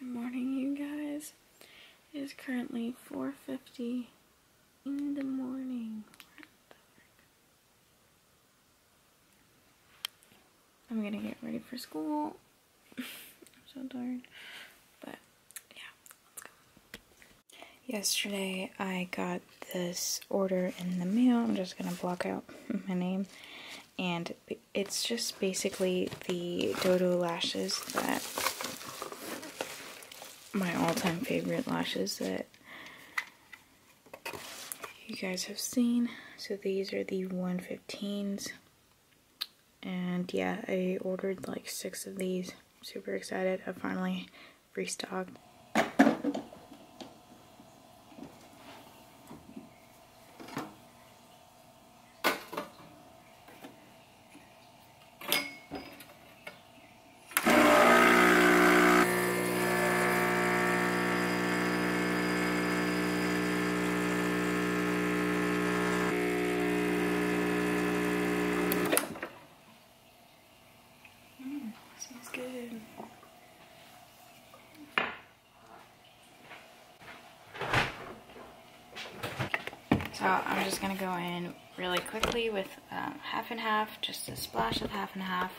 Good morning, you guys. It is currently 4.50 in the morning. I'm gonna get ready for school. I'm so tired. But, yeah, let's go. Yesterday, I got this order in the mail. I'm just gonna block out my name. And it's just basically the Dodo lashes that my all-time favorite lashes that you guys have seen. So these are the 115s. And yeah, I ordered like six of these. Super excited. I finally restocked. good. So I'm just gonna go in really quickly with um, half and half, just a splash of half and half.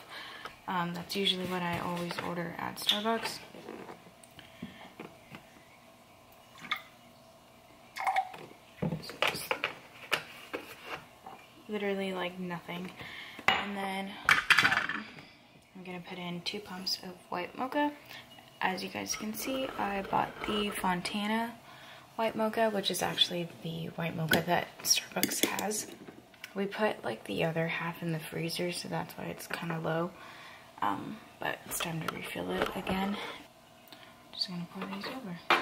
Um, that's usually what I always order at Starbucks. Literally like nothing. And then um, I'm gonna put in two pumps of white mocha. As you guys can see, I bought the Fontana white mocha, which is actually the white mocha that Starbucks has. We put like the other half in the freezer, so that's why it's kind of low. Um, but it's time to refill it again. Just gonna pour these over.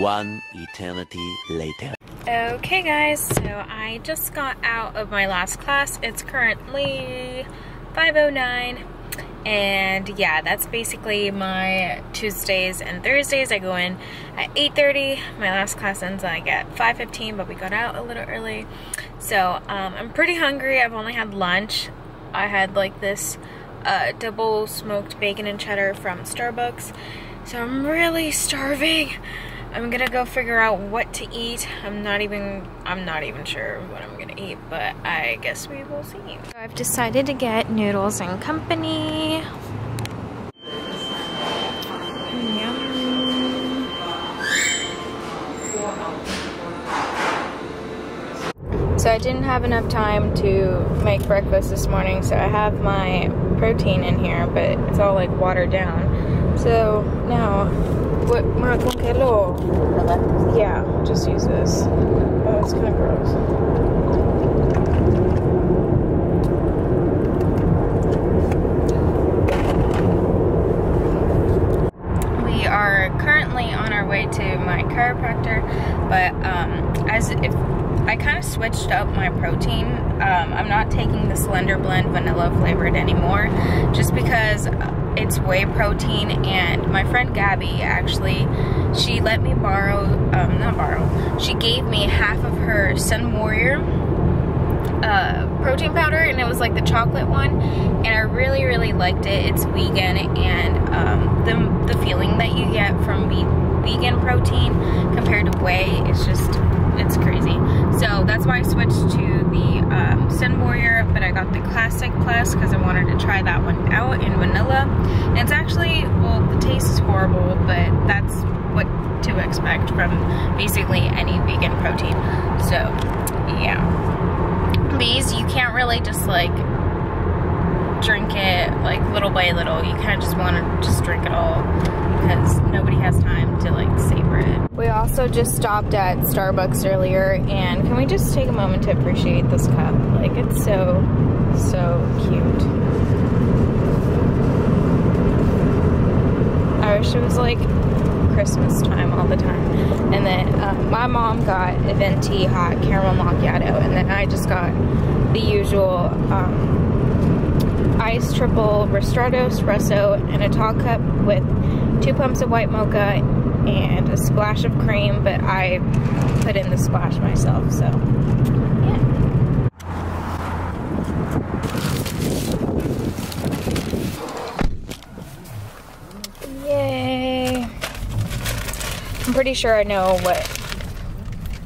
One eternity later. Okay guys, so I just got out of my last class. It's currently 5.09 and yeah, that's basically my Tuesdays and Thursdays. I go in at 8.30. My last class ends like at 5.15, but we got out a little early. So um, I'm pretty hungry. I've only had lunch. I had like this uh, double smoked bacon and cheddar from Starbucks. So I'm really starving. I'm gonna go figure out what to eat. I'm not even I'm not even sure what I'm gonna eat, but I guess we will see. So I've decided to get noodles and company. So I didn't have enough time to make breakfast this morning, so I have my protein in here, but it's all like watered down. So now what my congelo? Yeah, just use this. Oh, it's kind of gross. We are currently on our way to my chiropractor, but um, as if I kind of switched up my protein. Um, I'm not taking the Slender Blend vanilla flavored anymore just because it's whey protein and my friend Gabby actually she let me borrow um, not borrow she gave me half of her Sunwarrior uh, protein powder and it was like the chocolate one and I really really liked it. It's vegan and um, the, the feeling that you get from vegan protein compared to whey is just it's crazy so that's why I switched to the um, Warrior but I got the classic plus because I wanted to try that one out in vanilla. And it's actually well the taste is horrible but that's what to expect from basically any vegan protein. So yeah. These you can't really just like drink it like little by little. You kind of just want to just drink it all because nobody has time to like savor it. We also just stopped at Starbucks earlier and can we just take a moment to appreciate this cup? Like it's so, so cute. I wish it was like Christmas time all the time. And then uh, my mom got a venti hot caramel macchiato and then I just got the usual um, triple ristretto espresso in a tall cup with two pumps of white mocha and a splash of cream, but I put in the splash myself, so yeah. Yay! I'm pretty sure I know what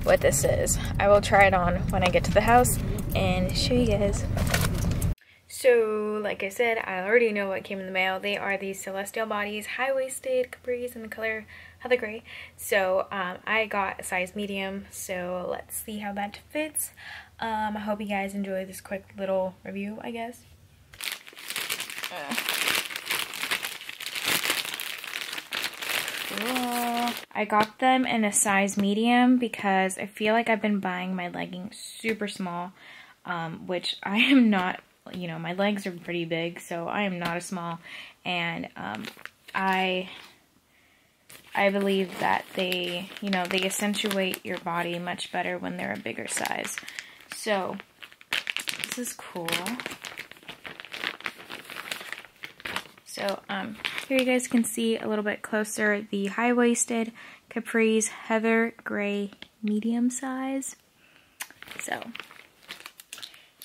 what this is. I will try it on when I get to the house and show you guys. So, like I said, I already know what came in the mail. They are these Celestial Bodiez high-waisted capris in the color Heather Gray. So, um, I got a size medium, so let's see how that fits. Um, I hope you guys enjoy this quick little review, I guess. Uh. I got them in a size medium because I feel like I've been buying my leggings super small, um, which I am not, you know, my legs are pretty big, so I am not a small, and um, I, I believe that they, you know, they accentuate your body much better when they're a bigger size. So, this is cool. So, um, here you guys can see a little bit closer the high-waisted capris heather gray medium size. So,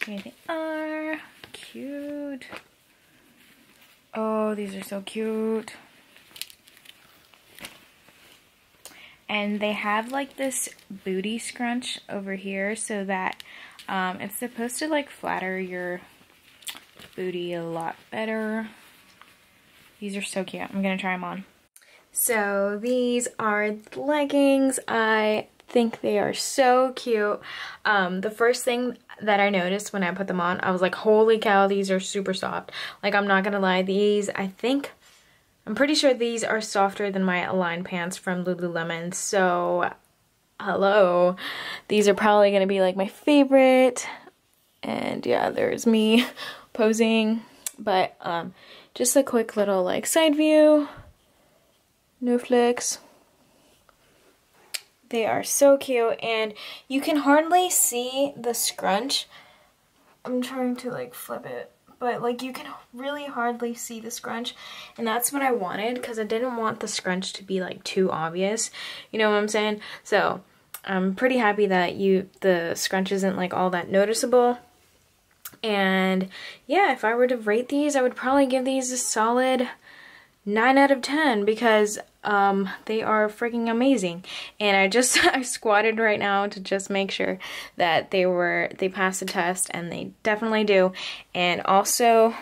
here they are. Cute. Oh, these are so cute. And they have like this booty scrunch over here so that um, it's supposed to like flatter your booty a lot better. These are so cute. I'm going to try them on. So these are leggings. I think they are so cute. Um, the first thing that I noticed when I put them on, I was like, holy cow, these are super soft. Like, I'm not gonna lie, these, I think, I'm pretty sure these are softer than my Align pants from Lululemon. So, hello. These are probably gonna be like my favorite. And yeah, there's me posing. But, um, just a quick little like side view. No flicks. They are so cute and you can hardly see the scrunch. I'm trying to like flip it but like you can really hardly see the scrunch and that's what I wanted because I didn't want the scrunch to be like too obvious. You know what I'm saying? So I'm pretty happy that you the scrunch isn't like all that noticeable. And yeah, if I were to rate these, I would probably give these a solid 9 out of 10 because um, they are freaking amazing. And I just, I squatted right now to just make sure that they were, they passed the test and they definitely do. And also,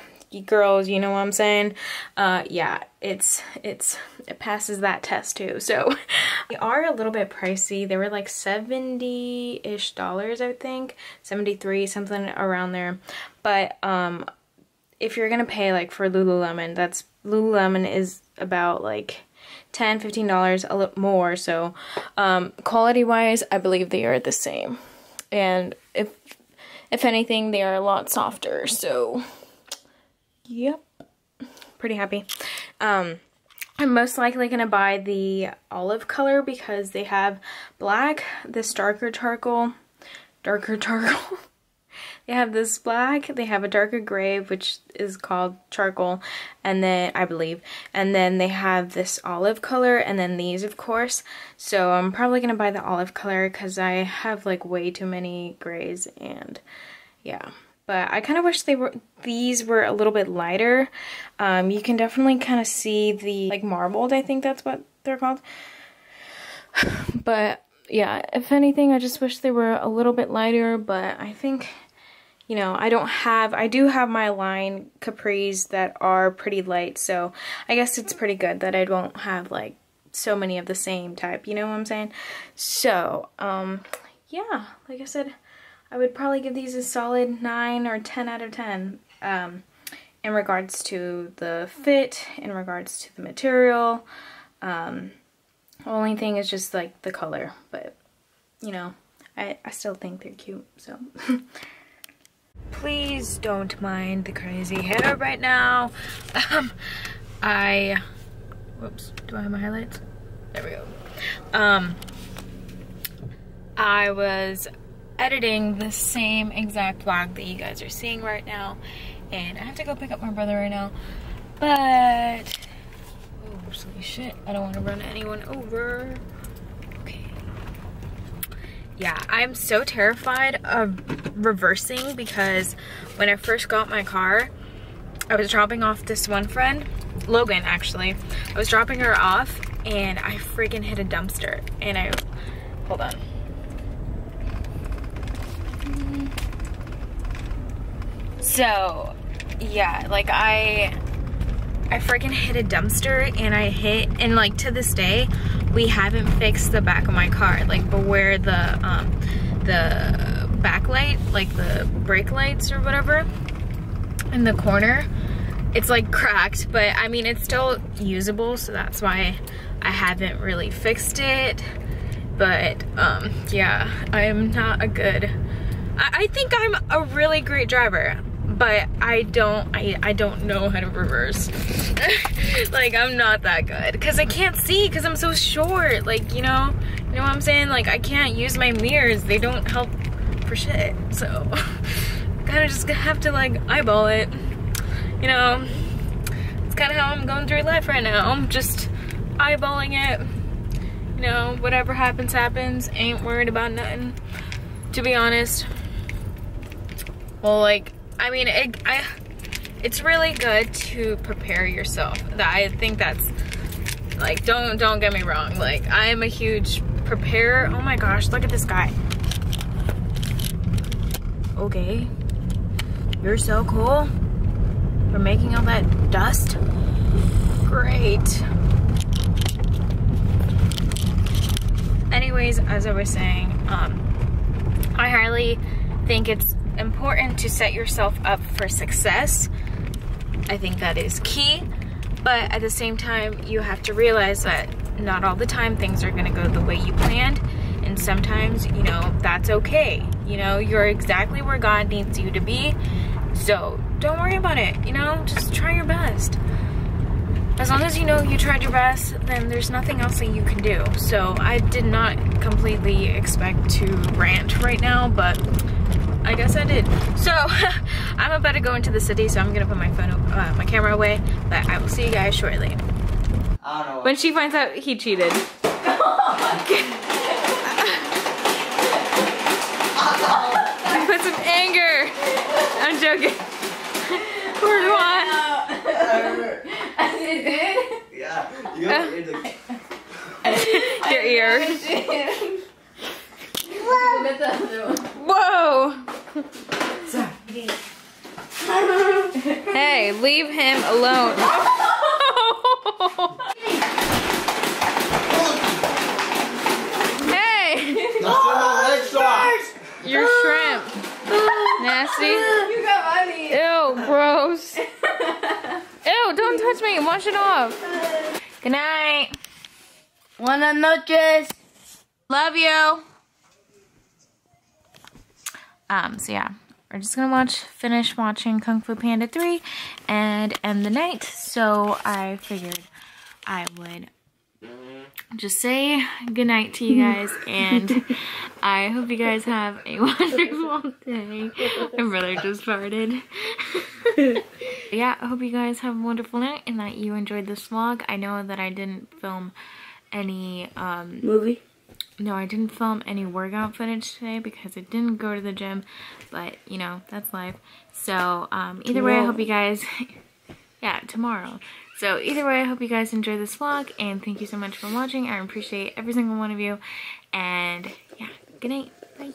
girls, you know what I'm saying? Uh, yeah, it's, it's, it passes that test too. So they are a little bit pricey. They were like 70-ish dollars, I think. 73, something around there. But, um, if you're gonna pay like for Lululemon, that's, Lululemon is about like 10 $15 a little more. So, um, quality wise, I believe they are the same. And if, if anything, they are a lot softer. So, yep, pretty happy. Um, I'm most likely going to buy the olive color because they have black, this darker charcoal, darker charcoal. They have this black, they have a darker gray, which is called charcoal, and then, I believe, and then they have this olive color, and then these, of course. So I'm probably going to buy the olive color because I have like way too many grays, and yeah but I kind of wish they were these were a little bit lighter. Um, you can definitely kind of see the like marbled, I think that's what they're called. But yeah, if anything, I just wish they were a little bit lighter, but I think, you know, I don't have, I do have my Align capris that are pretty light, so I guess it's pretty good that I don't have like so many of the same type, you know what I'm saying? So, um, yeah, like I said, I would probably give these a solid 9 or 10 out of 10 um, in regards to the fit, in regards to the material. Um, Only thing is just like the color, but you know, I, I still think they're cute, so. Please don't mind the crazy hair right now. Um, I, whoops, do I have my highlights? There we go. Um, I was editing the same exact vlog that you guys are seeing right now. And I have to go pick up my brother right now. But, oh, shit. I don't want to run anyone over. Yeah, I'm so terrified of reversing because when I first got my car, I was dropping off this one friend, Logan actually. I was dropping her off and I freaking hit a dumpster and I, hold on. So, yeah, like I, I freaking hit a dumpster and I hit, and like to this day, we haven't fixed the back of my car, like but where the, um, the backlight, like the brake lights or whatever, in the corner, it's like cracked, but I mean, it's still usable, so that's why I haven't really fixed it. But um, yeah, I'm not a good, I, I think I'm a really great driver but I don't I, I don't know how to reverse. Like I'm not that good. Because I can't see because I'm so short. Like you know you know what I'm saying? Like I can't use my mirrors. They don't help for shit. So kind of just have to like eyeball it. You know it's kind of how I'm going through life right now. I'm just eyeballing it. You know whatever happens happens. Ain't worried about nothing to be honest. Well like I mean, it, I, it's really good to prepare yourself. That I think that's like, don't don't get me wrong. Like, I am a huge preparer. Oh my gosh, look at this guy. Okay, you're so cool for making all that dust. Great. Anyways, as I was saying, um, I highly think it's important to set yourself up for success. I think that is key. But at the same time, you have to realize that not all the time things are gonna go the way you planned. And sometimes, you know, that's okay. You know, you're exactly where God needs you to be. So don't worry about it, you know, just try your best. As long as you know you tried your best, then there's nothing else that you can do. So I did not completely expect to rant right now, but I guess I did. So I'm about to go into the city, so I'm gonna put my phone, uh, my camera away. But I will see you guys shortly. When she finds out he cheated. put some anger. I'm joking. We're on. I did? Yeah. You got your ear. Whoa! Hey, leave him alone. hey! Your shrimp. Nasty. You got money. Ew, gross. Ew, don't touch me. Wash it off. Good night. Buenas noches. Love you. Um, so yeah, we're just gonna watch, finish watching Kung Fu Panda 3 and end the night. So I figured I would just say goodnight to you guys and I hope you guys have a wonderful day. My brother just farted. yeah, I hope you guys have a wonderful night and that you enjoyed this vlog. I know that I didn't film any um movie no i didn't film any workout footage today because i didn't go to the gym but you know that's life. So um either way i hope you guys yeah tomorrow. So either way i hope you guys enjoy this vlog and thank you so much for watching. I appreciate every single one of you. And yeah good night. Bye